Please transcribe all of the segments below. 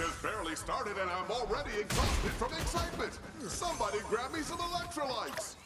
has barely started and I'm already exhausted from excitement. Somebody grab me some electrolytes.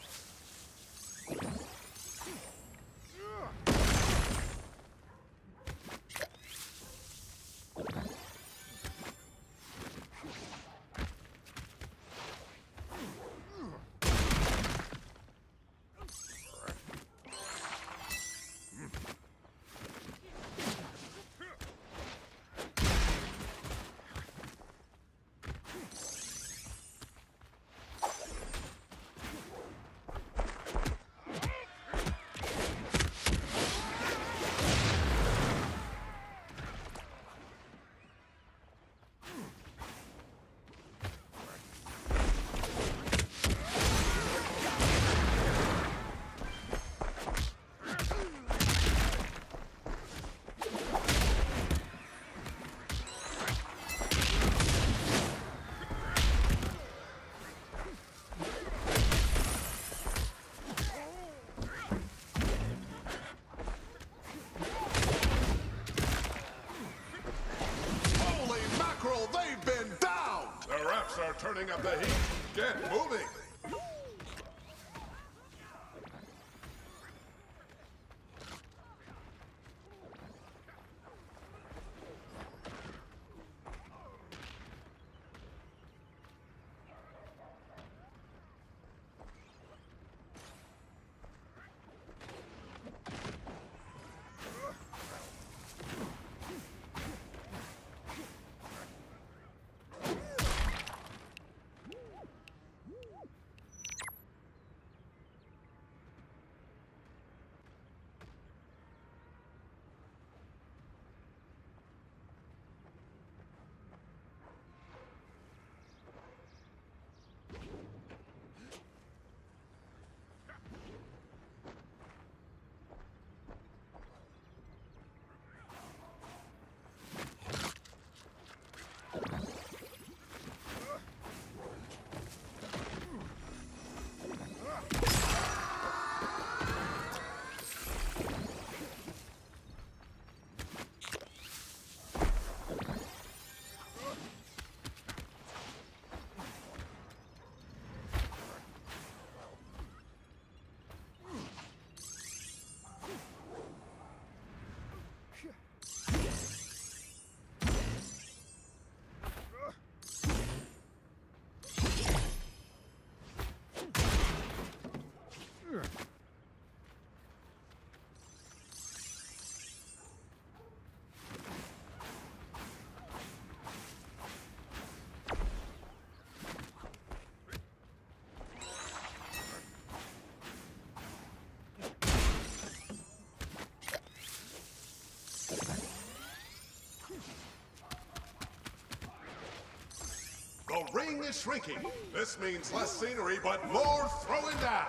The ring is shrinking. This means less scenery, but more throwing down.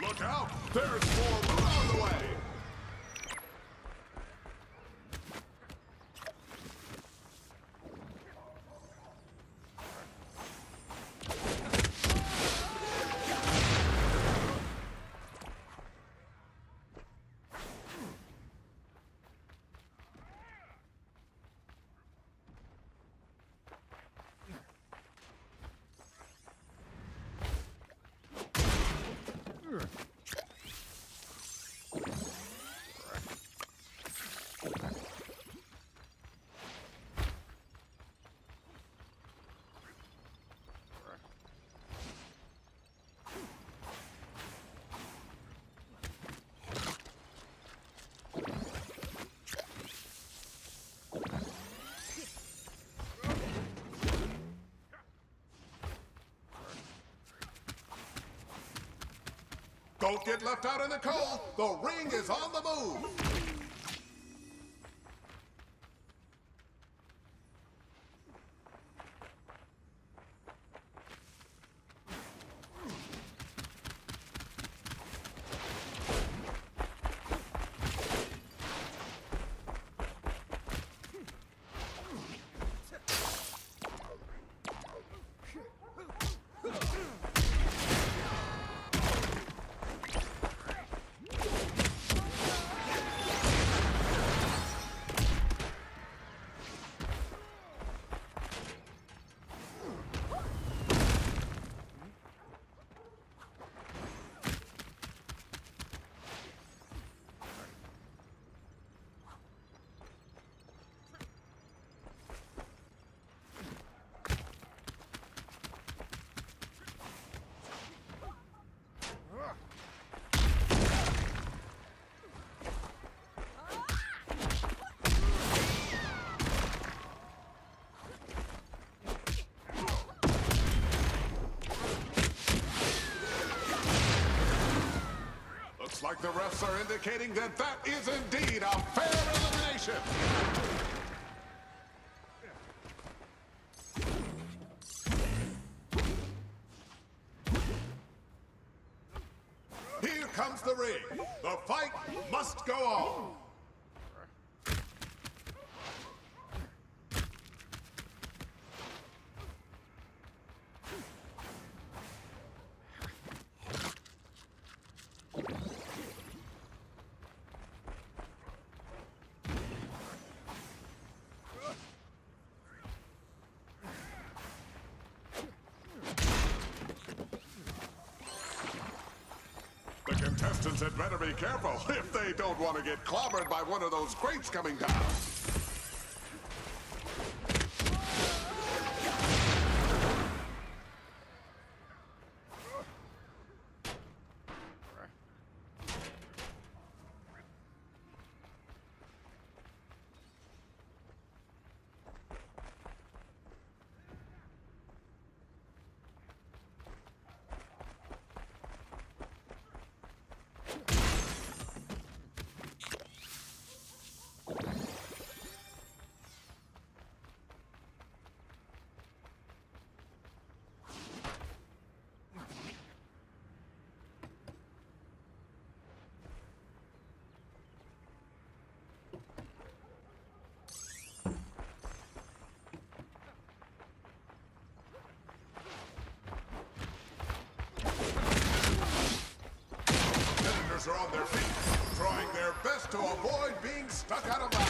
Look out! There's more on the way! Don't get left out in the cold. The ring is on the move. The refs are indicating that that is indeed a fair elimination. Here comes the ring. The fight must go on. Contestants had better be careful if they don't want to get clobbered by one of those crates coming down. Avoid being stuck out of bounds.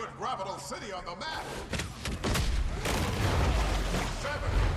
put Grapital City on the map. Seven.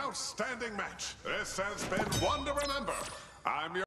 Outstanding match. This has been one to remember. I'm your